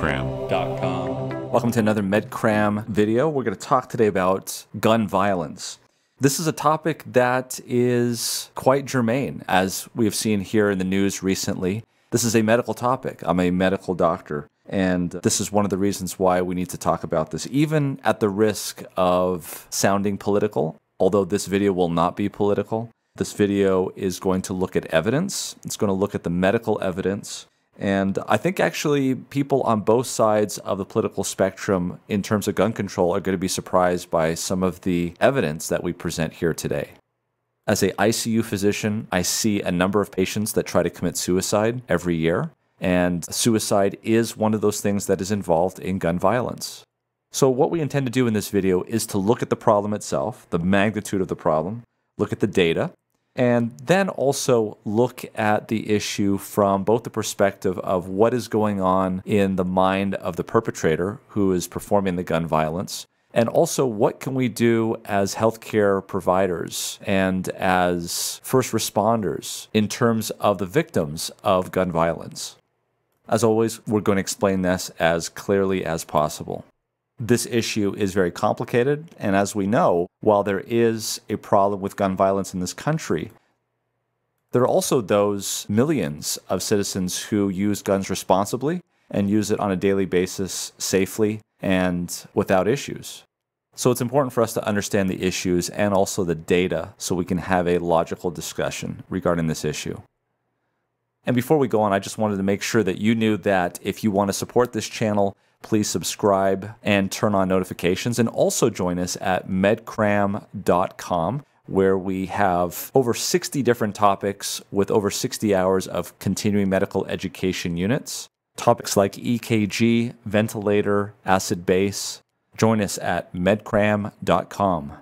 medcram.com. Welcome to another MedCram video. We're going to talk today about gun violence. This is a topic that is quite germane, as we have seen here in the news recently. This is a medical topic. I'm a medical doctor, and this is one of the reasons why we need to talk about this, even at the risk of sounding political. Although this video will not be political, this video is going to look at evidence. It's going to look at the medical evidence and I think actually people on both sides of the political spectrum in terms of gun control are going to be surprised by some of the evidence that we present here today. As a ICU physician, I see a number of patients that try to commit suicide every year, and suicide is one of those things that is involved in gun violence. So what we intend to do in this video is to look at the problem itself, the magnitude of the problem, look at the data, and then also look at the issue from both the perspective of what is going on in the mind of the perpetrator who is performing the gun violence, and also what can we do as healthcare providers and as first responders in terms of the victims of gun violence. As always, we're going to explain this as clearly as possible this issue is very complicated. And as we know, while there is a problem with gun violence in this country, there are also those millions of citizens who use guns responsibly and use it on a daily basis safely and without issues. So it's important for us to understand the issues and also the data so we can have a logical discussion regarding this issue. And before we go on, I just wanted to make sure that you knew that if you want to support this channel, please subscribe and turn on notifications. And also join us at medcram.com, where we have over 60 different topics with over 60 hours of continuing medical education units. Topics like EKG, ventilator, acid base. Join us at medcram.com.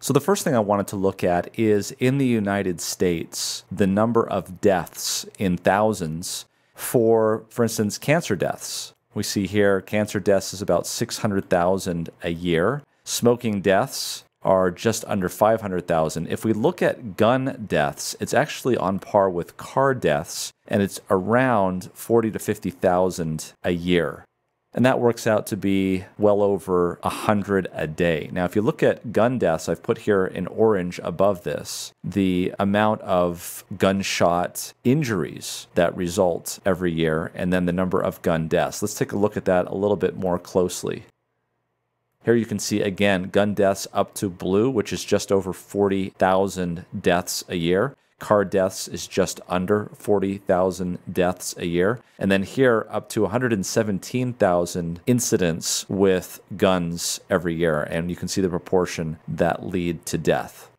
So, the first thing I wanted to look at is in the United States, the number of deaths in thousands for, for instance, cancer deaths. We see here cancer deaths is about 600,000 a year. Smoking deaths are just under 500,000. If we look at gun deaths, it's actually on par with car deaths, and it's around 40 to 50,000 a year and that works out to be well over 100 a day. Now, if you look at gun deaths, I've put here in orange above this the amount of gunshot injuries that result every year, and then the number of gun deaths. Let's take a look at that a little bit more closely. Here you can see again gun deaths up to blue, which is just over 40,000 deaths a year car deaths is just under 40,000 deaths a year. And then here, up to 117,000 incidents with guns every year. And you can see the proportion that lead to death.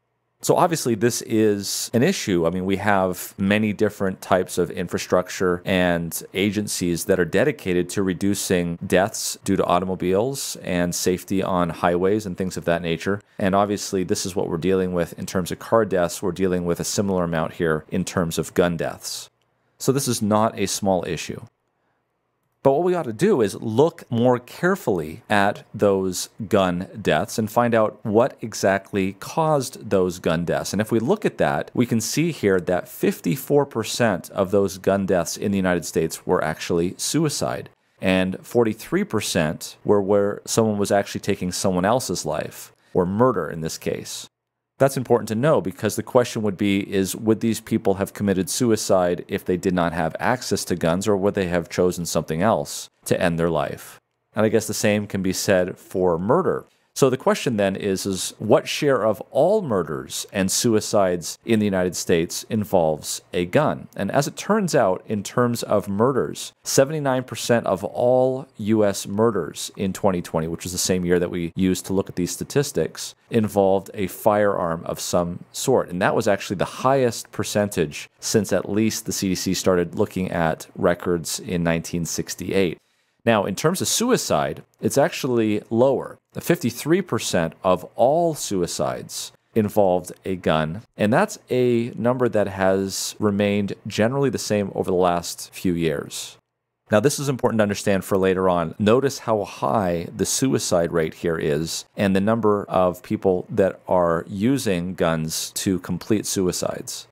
So obviously, this is an issue. I mean, we have many different types of infrastructure and agencies that are dedicated to reducing deaths due to automobiles and safety on highways and things of that nature. And obviously, this is what we're dealing with in terms of car deaths. We're dealing with a similar amount here in terms of gun deaths. So this is not a small issue. But what we ought to do is look more carefully at those gun deaths and find out what exactly caused those gun deaths. And if we look at that, we can see here that 54% of those gun deaths in the United States were actually suicide. And 43% were where someone was actually taking someone else's life, or murder in this case. That's important to know because the question would be is would these people have committed suicide if they did not have access to guns or would they have chosen something else to end their life? And I guess the same can be said for murder. So the question then is, is what share of all murders and suicides in the United States involves a gun? And as it turns out, in terms of murders, 79% of all US murders in 2020, which is the same year that we used to look at these statistics, involved a firearm of some sort. And that was actually the highest percentage since at least the CDC started looking at records in 1968. Now, in terms of suicide, it's actually lower. 53% of all suicides involved a gun, and that's a number that has remained generally the same over the last few years. Now, this is important to understand for later on. Notice how high the suicide rate here is and the number of people that are using guns to complete suicides.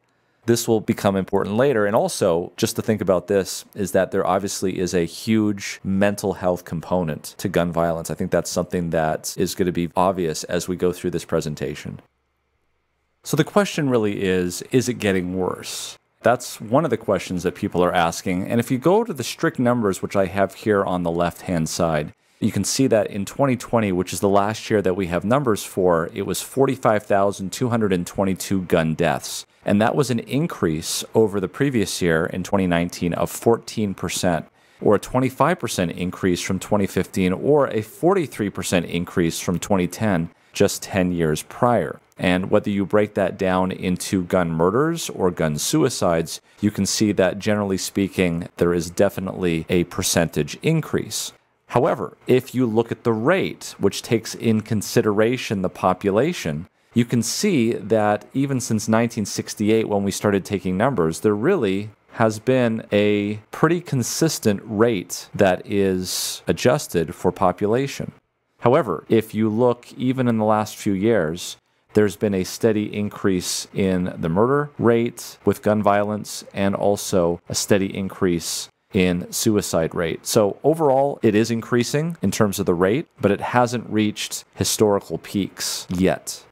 This will become important later. And also, just to think about this, is that there obviously is a huge mental health component to gun violence. I think that's something that is going to be obvious as we go through this presentation. So the question really is is it getting worse? That's one of the questions that people are asking. And if you go to the strict numbers, which I have here on the left hand side, you can see that in 2020, which is the last year that we have numbers for, it was 45,222 gun deaths. And that was an increase over the previous year in 2019 of 14%, or a 25% increase from 2015, or a 43% increase from 2010, just 10 years prior. And whether you break that down into gun murders or gun suicides, you can see that generally speaking, there is definitely a percentage increase. However, if you look at the rate, which takes in consideration the population, you can see that even since 1968, when we started taking numbers, there really has been a pretty consistent rate that is adjusted for population. However, if you look even in the last few years, there's been a steady increase in the murder rate with gun violence and also a steady increase in suicide rate. So overall, it is increasing in terms of the rate, but it hasn't reached historical peaks yet.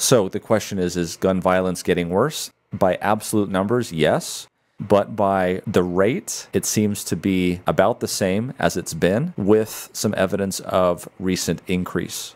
So the question is is gun violence getting worse? By absolute numbers, yes. But by the rate, it seems to be about the same as it's been, with some evidence of recent increase.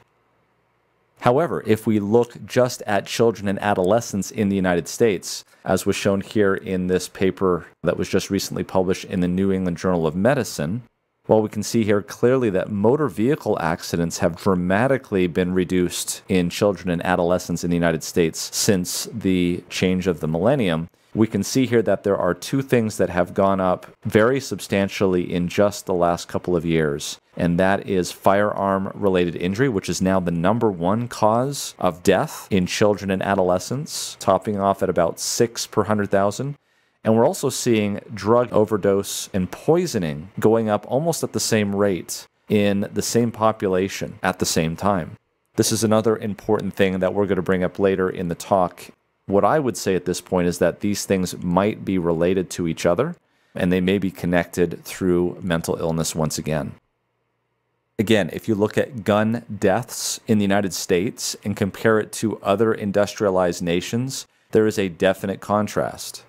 However, if we look just at children and adolescents in the United States, as was shown here in this paper that was just recently published in the New England Journal of Medicine, well, we can see here clearly that motor vehicle accidents have dramatically been reduced in children and adolescents in the United States since the change of the millennium we can see here that there are two things that have gone up very substantially in just the last couple of years. And that is firearm related injury, which is now the number one cause of death in children and adolescents, topping off at about six per 100,000. And we're also seeing drug overdose and poisoning going up almost at the same rate in the same population at the same time. This is another important thing that we're going to bring up later in the talk what I would say at this point is that these things might be related to each other and they may be connected through mental illness once again. Again, if you look at gun deaths in the United States and compare it to other industrialized nations, there is a definite contrast.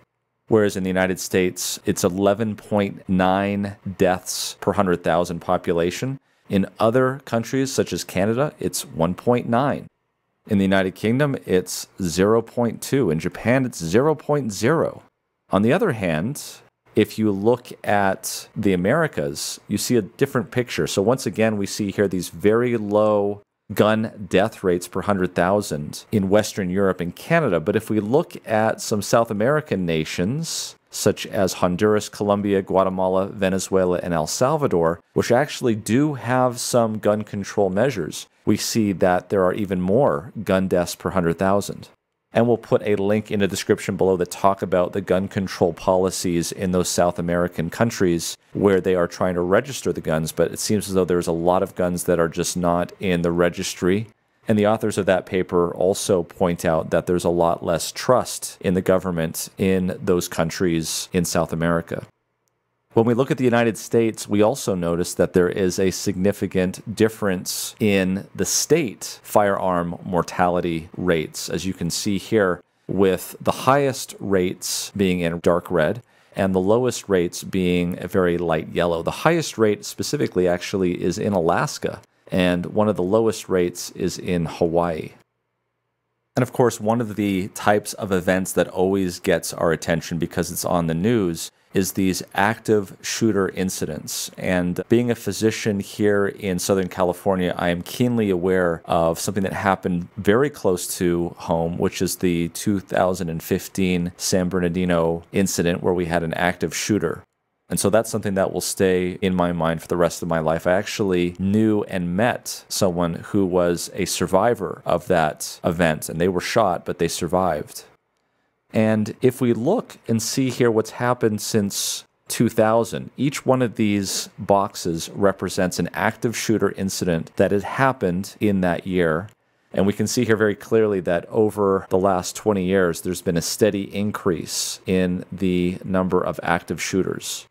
Whereas in the United States, it's 11.9 deaths per 100,000 population. In other countries, such as Canada, it's 1.9. In the United Kingdom, it's 0.2. In Japan, it's 0.0. On the other hand, if you look at the Americas, you see a different picture. So once again, we see here these very low gun death rates per 100,000 in Western Europe and Canada. But if we look at some South American nations, such as Honduras, Colombia, Guatemala, Venezuela, and El Salvador, which actually do have some gun control measures, we see that there are even more gun deaths per 100,000. And we'll put a link in the description below that talk about the gun control policies in those South American countries where they are trying to register the guns, but it seems as though there's a lot of guns that are just not in the registry. And the authors of that paper also point out that there's a lot less trust in the government in those countries in South America. When we look at the United States, we also notice that there is a significant difference in the state firearm mortality rates, as you can see here, with the highest rates being in dark red and the lowest rates being a very light yellow. The highest rate specifically actually is in Alaska, and one of the lowest rates is in Hawaii. And of course, one of the types of events that always gets our attention because it's on the news is these active shooter incidents. And being a physician here in Southern California, I am keenly aware of something that happened very close to home, which is the 2015 San Bernardino incident where we had an active shooter. And so that's something that will stay in my mind for the rest of my life. I actually knew and met someone who was a survivor of that event, and they were shot, but they survived. And if we look and see here what's happened since 2000, each one of these boxes represents an active shooter incident that had happened in that year. And we can see here very clearly that over the last 20 years, there's been a steady increase in the number of active shooters.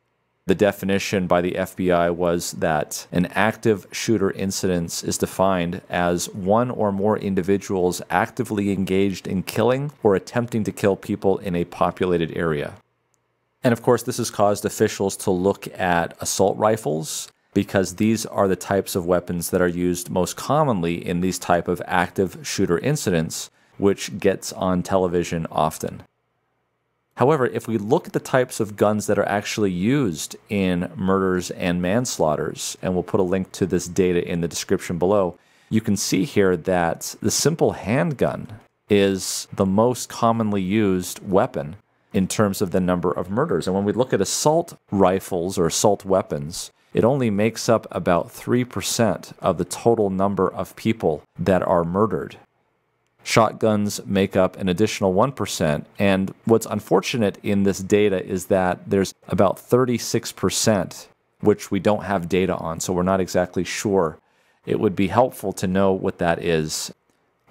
The definition by the FBI was that an active shooter incident is defined as one or more individuals actively engaged in killing or attempting to kill people in a populated area. And of course, this has caused officials to look at assault rifles because these are the types of weapons that are used most commonly in these type of active shooter incidents, which gets on television often. However, if we look at the types of guns that are actually used in murders and manslaughters, and we'll put a link to this data in the description below, you can see here that the simple handgun is the most commonly used weapon in terms of the number of murders. And when we look at assault rifles or assault weapons, it only makes up about 3% of the total number of people that are murdered shotguns make up an additional 1%. And what's unfortunate in this data is that there's about 36%, which we don't have data on, so we're not exactly sure. It would be helpful to know what that is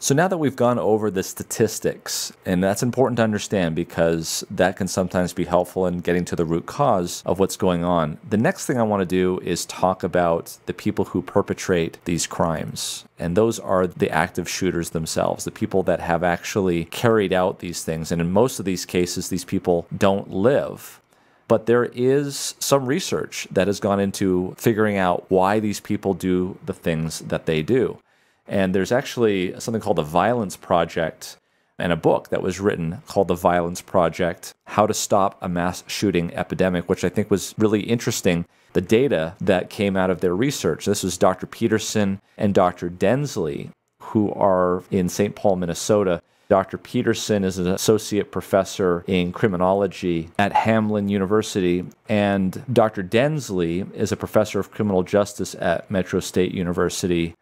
so now that we've gone over the statistics, and that's important to understand because that can sometimes be helpful in getting to the root cause of what's going on, the next thing I want to do is talk about the people who perpetrate these crimes. And those are the active shooters themselves, the people that have actually carried out these things. And in most of these cases, these people don't live but there is some research that has gone into figuring out why these people do the things that they do. And there's actually something called the Violence Project and a book that was written called The Violence Project How to Stop a Mass Shooting Epidemic, which I think was really interesting. The data that came out of their research. This was Dr. Peterson and Dr. Densley, who are in St. Paul, Minnesota. Dr. Peterson is an associate professor in criminology at Hamline University, and Dr. Densley is a professor of criminal justice at Metro State University.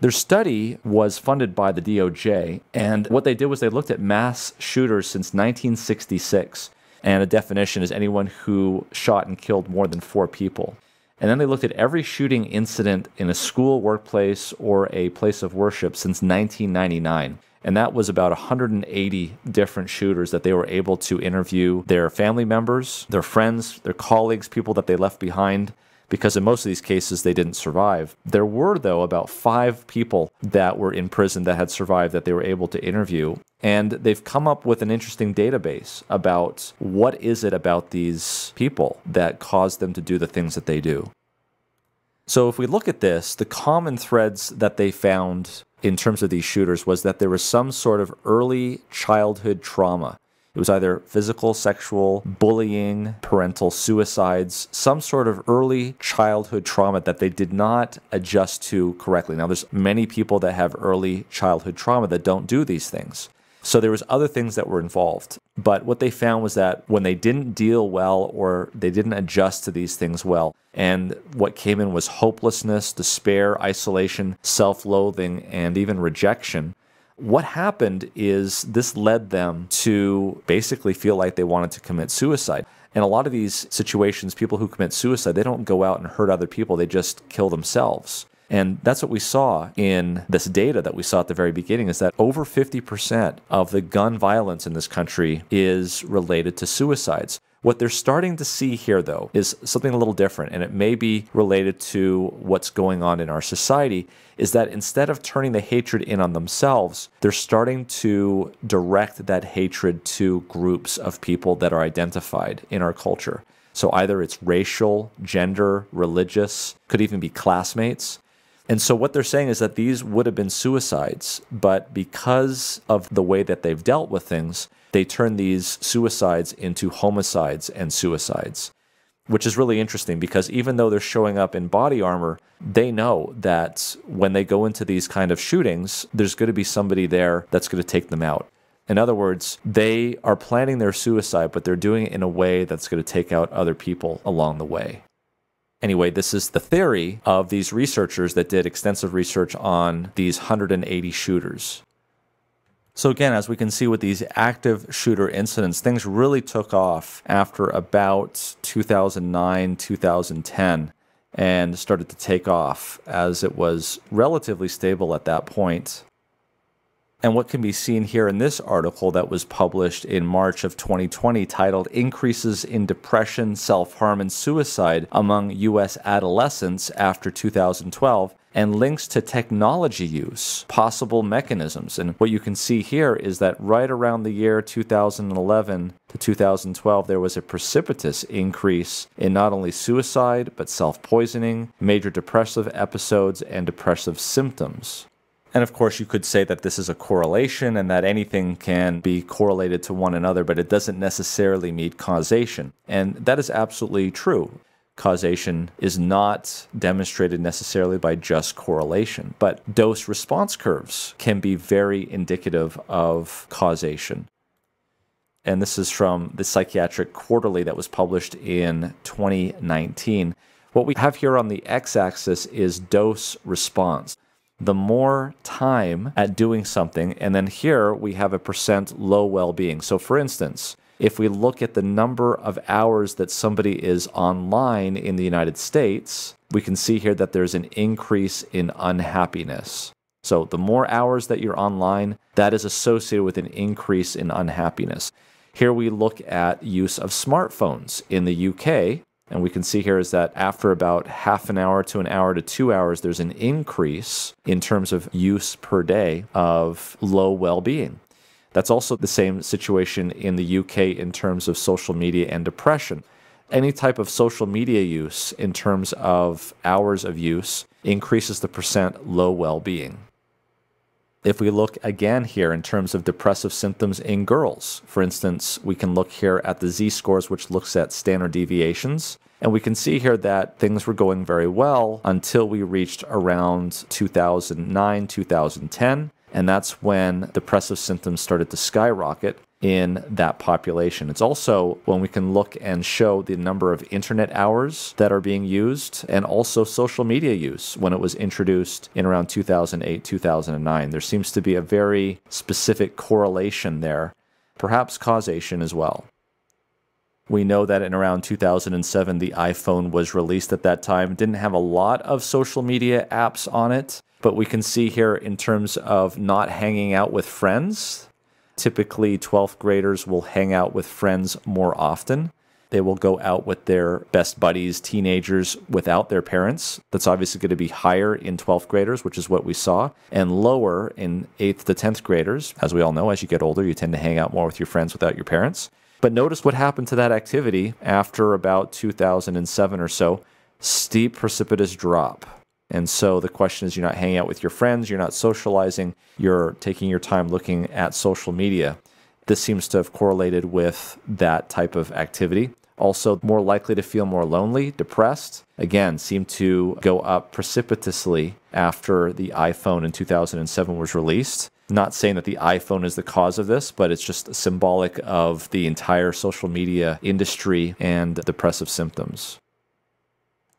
Their study was funded by the DOJ, and what they did was they looked at mass shooters since 1966, and a definition is anyone who shot and killed more than four people. And then they looked at every shooting incident in a school, workplace, or a place of worship since 1999. And that was about 180 different shooters that they were able to interview their family members, their friends, their colleagues, people that they left behind, because in most of these cases they didn't survive. There were, though, about five people that were in prison that had survived that they were able to interview. And they've come up with an interesting database about what is it about these people that caused them to do the things that they do. So if we look at this, the common threads that they found in terms of these shooters was that there was some sort of early childhood trauma it was either physical, sexual, bullying, parental suicides, some sort of early childhood trauma that they did not adjust to correctly. Now, there's many people that have early childhood trauma that don't do these things. So there was other things that were involved. But what they found was that when they didn't deal well or they didn't adjust to these things well, and what came in was hopelessness, despair, isolation, self-loathing, and even rejection, what happened is this led them to basically feel like they wanted to commit suicide. In a lot of these situations, people who commit suicide, they don't go out and hurt other people, they just kill themselves. And that's what we saw in this data that we saw at the very beginning is that over 50% of the gun violence in this country is related to suicides. What they're starting to see here, though, is something a little different, and it may be related to what's going on in our society. Is that instead of turning the hatred in on themselves, they're starting to direct that hatred to groups of people that are identified in our culture. So either it's racial, gender, religious, could even be classmates. And so what they're saying is that these would have been suicides, but because of the way that they've dealt with things, they turn these suicides into homicides and suicides, which is really interesting because even though they're showing up in body armor, they know that when they go into these kind of shootings, there's going to be somebody there that's going to take them out. In other words, they are planning their suicide, but they're doing it in a way that's going to take out other people along the way. Anyway, this is the theory of these researchers that did extensive research on these 180 shooters. So, again, as we can see with these active shooter incidents, things really took off after about 2009, 2010, and started to take off as it was relatively stable at that point. And what can be seen here in this article that was published in March of 2020 titled Increases in Depression, Self Harm, and Suicide Among U.S. Adolescents After 2012 and links to technology use, possible mechanisms. And what you can see here is that right around the year 2011 to 2012, there was a precipitous increase in not only suicide, but self poisoning, major depressive episodes, and depressive symptoms. And of course, you could say that this is a correlation and that anything can be correlated to one another, but it doesn't necessarily meet causation. And that is absolutely true. Causation is not demonstrated necessarily by just correlation, but dose response curves can be very indicative of causation. And this is from the Psychiatric Quarterly that was published in 2019. What we have here on the x axis is dose response the more time at doing something. And then here we have a percent low well being. So, for instance, if we look at the number of hours that somebody is online in the United States, we can see here that there's an increase in unhappiness. So, the more hours that you're online, that is associated with an increase in unhappiness. Here we look at use of smartphones in the UK. And we can see here is that after about half an hour to an hour to two hours, there's an increase in terms of use per day of low well being. That's also the same situation in the UK in terms of social media and depression. Any type of social media use in terms of hours of use increases the percent low well being. If we look again here in terms of depressive symptoms in girls, for instance, we can look here at the Z scores, which looks at standard deviations. And we can see here that things were going very well until we reached around 2009, 2010. And that's when depressive symptoms started to skyrocket in that population. It's also when we can look and show the number of internet hours that are being used and also social media use when it was introduced in around 2008, 2009. There seems to be a very specific correlation there, perhaps causation as well. We know that in around 2007, the iPhone was released at that time. Didn't have a lot of social media apps on it, but we can see here in terms of not hanging out with friends, Typically, 12th graders will hang out with friends more often. They will go out with their best buddies, teenagers, without their parents. That's obviously going to be higher in 12th graders, which is what we saw, and lower in 8th to 10th graders. As we all know, as you get older, you tend to hang out more with your friends without your parents. But notice what happened to that activity after about 2007 or so steep, precipitous drop. And so the question is you're not hanging out with your friends, you're not socializing, you're taking your time looking at social media. This seems to have correlated with that type of activity. Also, more likely to feel more lonely, depressed. Again, seem to go up precipitously after the iPhone in 2007 was released. Not saying that the iPhone is the cause of this, but it's just symbolic of the entire social media industry and depressive symptoms.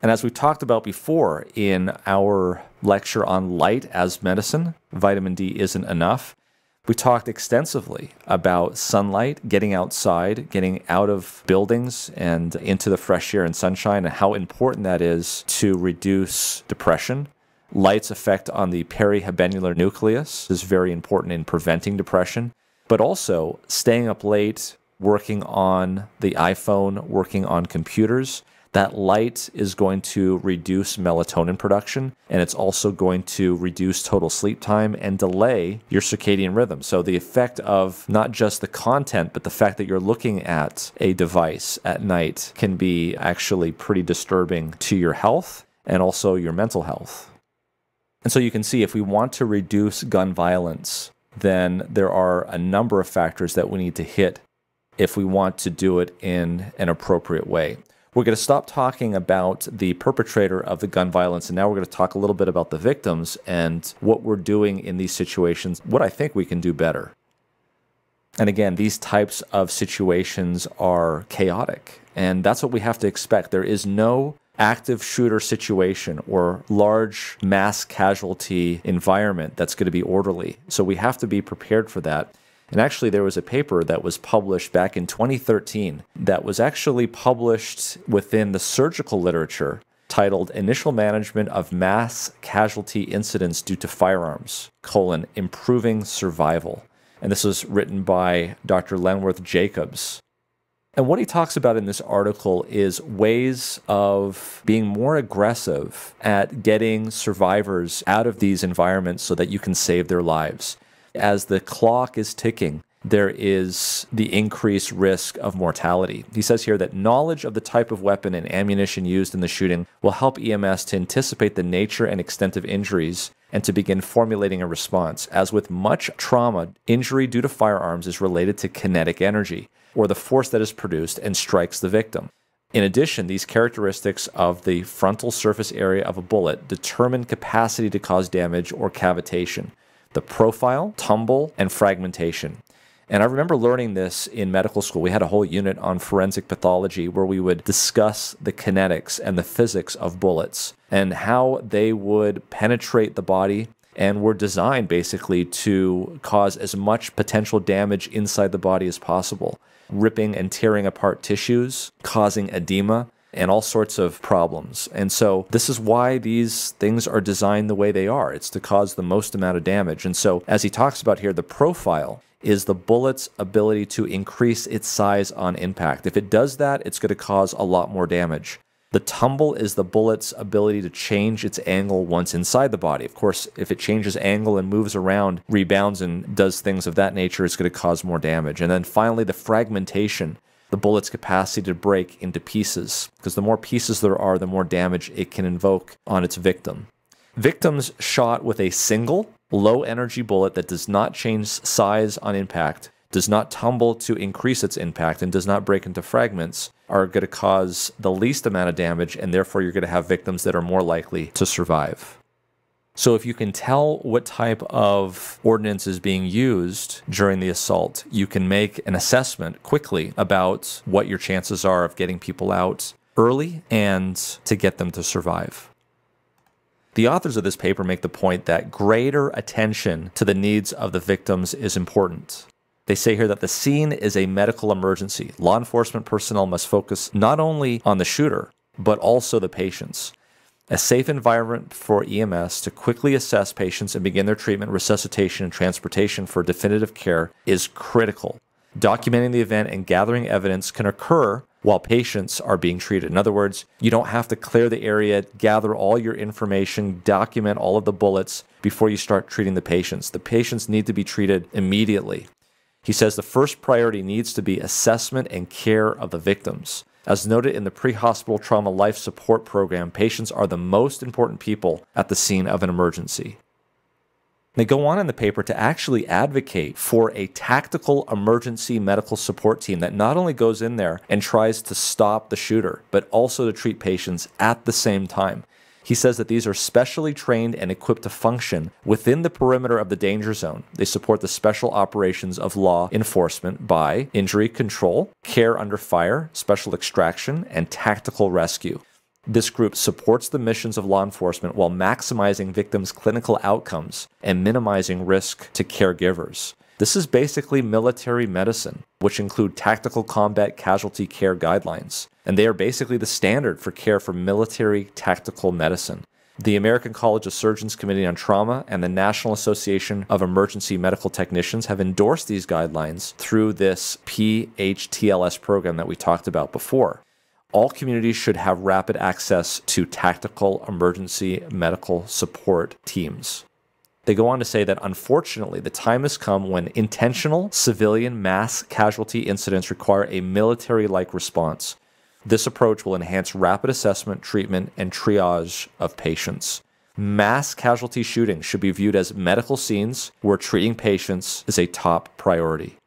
And as we talked about before in our lecture on light as medicine, vitamin D isn't enough. We talked extensively about sunlight, getting outside, getting out of buildings and into the fresh air and sunshine, and how important that is to reduce depression. Light's effect on the perihabenular nucleus is very important in preventing depression, but also staying up late, working on the iPhone, working on computers that light is going to reduce melatonin production and it's also going to reduce total sleep time and delay your circadian rhythm. So, the effect of not just the content, but the fact that you're looking at a device at night can be actually pretty disturbing to your health and also your mental health. And so, you can see if we want to reduce gun violence, then there are a number of factors that we need to hit if we want to do it in an appropriate way. We're going to stop talking about the perpetrator of the gun violence, and now we're going to talk a little bit about the victims and what we're doing in these situations, what I think we can do better. And again, these types of situations are chaotic, and that's what we have to expect. There is no active shooter situation or large mass casualty environment that's going to be orderly. So we have to be prepared for that. And actually, there was a paper that was published back in 2013 that was actually published within the surgical literature titled Initial Management of Mass Casualty Incidents Due to Firearms, colon, Improving Survival. And this was written by Dr. Lenworth Jacobs. And what he talks about in this article is ways of being more aggressive at getting survivors out of these environments so that you can save their lives. As the clock is ticking, there is the increased risk of mortality. He says here that knowledge of the type of weapon and ammunition used in the shooting will help EMS to anticipate the nature and extent of injuries and to begin formulating a response. As with much trauma, injury due to firearms is related to kinetic energy, or the force that is produced and strikes the victim. In addition, these characteristics of the frontal surface area of a bullet determine capacity to cause damage or cavitation, the profile, tumble, and fragmentation. And I remember learning this in medical school. We had a whole unit on forensic pathology where we would discuss the kinetics and the physics of bullets and how they would penetrate the body and were designed basically to cause as much potential damage inside the body as possible, ripping and tearing apart tissues, causing edema, and all sorts of problems. And so this is why these things are designed the way they are. It's to cause the most amount of damage. And so as he talks about here, the profile is the bullet's ability to increase its size on impact. If it does that, it's going to cause a lot more damage. The tumble is the bullet's ability to change its angle once inside the body. Of course, if it changes angle and moves around, rebounds, and does things of that nature, it's going to cause more damage. And then finally, the fragmentation, the bullet's capacity to break into pieces, because the more pieces there are, the more damage it can invoke on its victim. Victims shot with a single low energy bullet that does not change size on impact, does not tumble to increase its impact, and does not break into fragments are going to cause the least amount of damage, and therefore you're going to have victims that are more likely to survive. So, if you can tell what type of ordinance is being used during the assault, you can make an assessment quickly about what your chances are of getting people out early and to get them to survive. The authors of this paper make the point that greater attention to the needs of the victims is important. They say here that the scene is a medical emergency. Law enforcement personnel must focus not only on the shooter, but also the patients. A safe environment for EMS to quickly assess patients and begin their treatment, resuscitation, and transportation for definitive care is critical. Documenting the event and gathering evidence can occur while patients are being treated. In other words, you don't have to clear the area, gather all your information, document all of the bullets before you start treating the patients. The patients need to be treated immediately. He says the first priority needs to be assessment and care of the victims. As noted in the pre hospital trauma life support program, patients are the most important people at the scene of an emergency. They go on in the paper to actually advocate for a tactical emergency medical support team that not only goes in there and tries to stop the shooter, but also to treat patients at the same time. He says that these are specially trained and equipped to function within the perimeter of the danger zone. They support the special operations of law enforcement by injury control, care under fire, special extraction, and tactical rescue. This group supports the missions of law enforcement while maximizing victims' clinical outcomes and minimizing risk to caregivers. This is basically military medicine, which include tactical combat casualty care guidelines, and they are basically the standard for care for military tactical medicine. The American College of Surgeons Committee on Trauma and the National Association of Emergency Medical Technicians have endorsed these guidelines through this PHTLS program that we talked about before all communities should have rapid access to tactical emergency medical support teams. They go on to say that unfortunately, the time has come when intentional civilian mass casualty incidents require a military like response. This approach will enhance rapid assessment, treatment, and triage of patients. Mass casualty shootings should be viewed as medical scenes where treating patients is a top priority.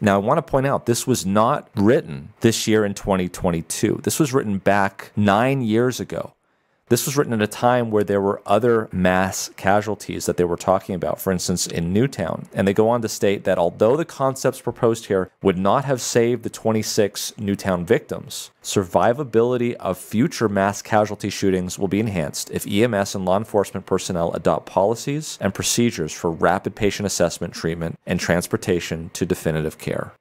Now, I want to point out this was not written this year in 2022. This was written back nine years ago. This was written at a time where there were other mass casualties that they were talking about, for instance, in Newtown. And they go on to state that although the concepts proposed here would not have saved the 26 Newtown victims, survivability of future mass casualty shootings will be enhanced if EMS and law enforcement personnel adopt policies and procedures for rapid patient assessment, treatment, and transportation to definitive care.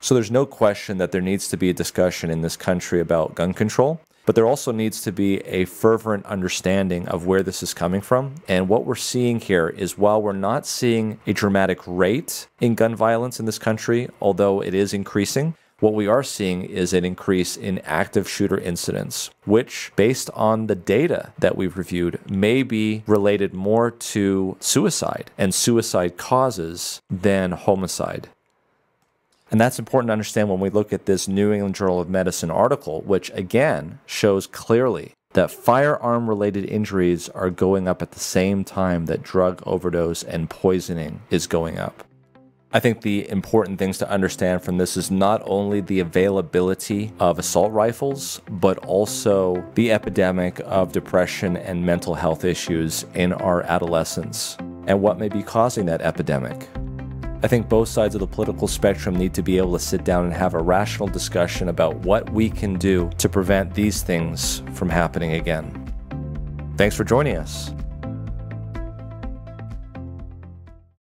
So there's no question that there needs to be a discussion in this country about gun control. But there also needs to be a fervent understanding of where this is coming from. And what we're seeing here is while we're not seeing a dramatic rate in gun violence in this country, although it is increasing, what we are seeing is an increase in active shooter incidents, which, based on the data that we've reviewed, may be related more to suicide and suicide causes than homicide. And that's important to understand when we look at this New England Journal of Medicine article, which again shows clearly that firearm related injuries are going up at the same time that drug overdose and poisoning is going up. I think the important things to understand from this is not only the availability of assault rifles, but also the epidemic of depression and mental health issues in our adolescents and what may be causing that epidemic. I think both sides of the political spectrum need to be able to sit down and have a rational discussion about what we can do to prevent these things from happening again. Thanks for joining us.